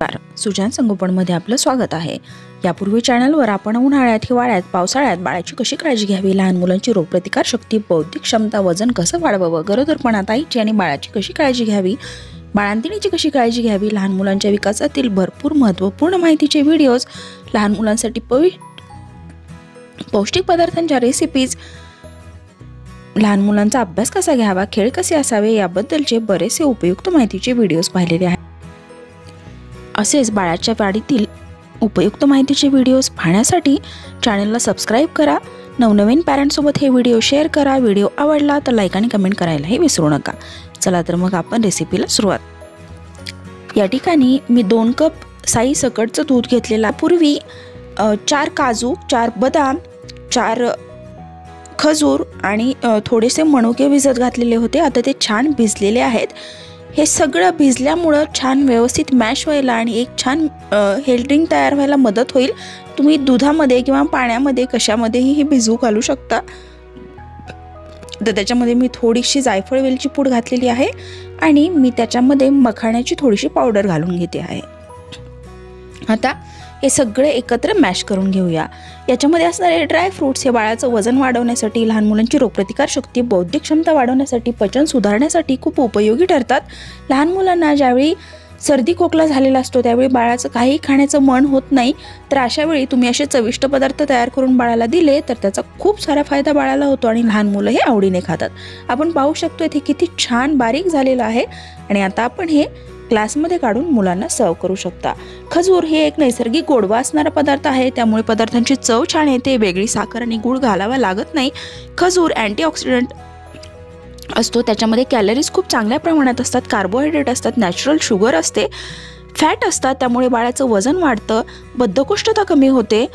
नमस्कार. सुजान संगोपनमध्ये आपलं स्वागत आहे. यापूर्वी चॅनलवर आपण उन्हाळ्यात हिवाळ्यात पावसाळ्यात बाळाची कशी काळजी घ्यावी लहान मुलांची रोगप्रतिकार शक्ती बौद्धिक क्षमता वजन कसं वाढवावं गरोदरपणात आईची आणि बाळाची कशी काळजी घ्यावी बाळांतिणीची कशी काळजी घ्यावी लहान मुलांच्या विकासातील भरपूर महत्त्वपूर्ण माहितीचे व्हिडिओज लहान मुलांसाठी पवि पौष्टिक पदार्थांच्या रेसिपीज लहान मुलांचा अभ्यास कसा घ्यावा खेळ कसे असावे याबद्दलचे बरेचसे उपयुक्त माहितीचे व्हिडिओज पाहिलेले आहेत. असेच बाळाच्या वाढीतील उपयुक्त माहितीचे व्हिडिओज पाहण्यासाठी चॅनलला सबस्क्राईब करा. नवनवीन पॅरेंट्ससोबत हे व्हिडिओ शेअर करा. व्हिडिओ आवडला तर लाईक आणि कमेंट करायलाही विसरू नका. चला तर मग आपण रेसिपीला सुरुवात. या ठिकाणी मी दोन कप साई सकटचं दूध घेतलेला पूर्वी चार काजू चार बदाम चार खजूर आणि थोडेसे मणुके भिजत घातलेले होते. आता ते छान भिजलेले आहेत. हे सगळं भिजल्यामुळं छान व्यवस्थित मॅश व्हायला आणि एक छान हेल्ड्रिंक तयार व्हायला मदत होईल. तुम्ही दुधामध्ये किंवा पाण्यामध्ये कशामध्येही हे भिजवू घालू शकता. तर त्याच्यामध्ये मी थोडीशी जायफळ वेलची पूड घातलेली आहे आणि मी त्याच्यामध्ये मखाण्याची थोडीशी पावडर घालून घेते आहे. आता हे सगळे एकत्र मॅश करून घेऊया. याच्यामध्ये असणारे ड्राय फ्रूट्स हे बाळाचं वजन वाढवण्यासाठी लहान मुलांची रोगप्रतिकार शक्ती बौद्धिक क्षमता वाढवण्यासाठी पचन सुधारण्यासाठी खूप उपयोगी ठरतात. लहान मुलांना ज्यावेळी सर्दी खोकला झालेला असतो त्यावेळी बाळाचं काही खाण्याचं मन होत नाही तर अशा वेळी तुम्ही असे चविष्ट पदार्थ तयार करून बाळाला दिले तर त्याचा खूप सारा फायदा बाळाला होतो आणि लहान मुलं हे आवडीने खातात. आपण पाहू शकतो इथे किती छान बारीक झालेलं आहे. आणि आता आपण हे ग्लासमध्ये काढून मुलांना सर्व करू शकता. खजूर हे एक नैसर्गिक गोडवा असणारा पदार्थ आहे. त्यामुळे पदार्थांची चव छान येते. वेगळी साखर आणि गूळ घालावा लागत नाही. खजूर अँटीऑक्सिडंट असतो. त्याच्यामध्ये कॅलरीज खूप चांगल्या प्रमाणात असतात. कार्बोहायड्रेट असतात. नॅचरल शुगर असते. फॅट असतात. त्यामुळे बाळाचं वजन वाढतं. बद्धकोष्ठता कमी होते.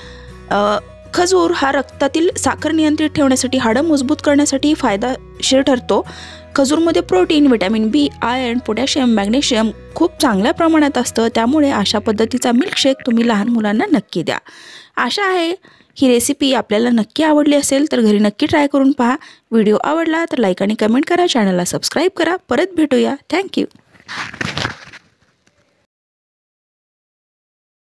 खजूर हा रक्तातील साखर नियंत्रित ठेवण्यासाठी हाडं मजबूत करण्यासाठी फायदाशीर ठरतो. खजूरमध्ये protein vitamin B iron potassium magnesium खूप चांगल्या प्रमाणात असतं. त्यामुळे अशा पद्धतीचा मिल्कशेक तुम्ही लहान मुलांना नक्की द्या. आशा आहे ही रेसिपी आपल्याला नक्की आवडली असेल तर घरी नक्की ट्राय करून पहा. व्हिडिओ आवडला तर लाईक आणि कमेंट करा. चॅनलला सबस्क्राईब करा. परत भेटूया. थँक्यू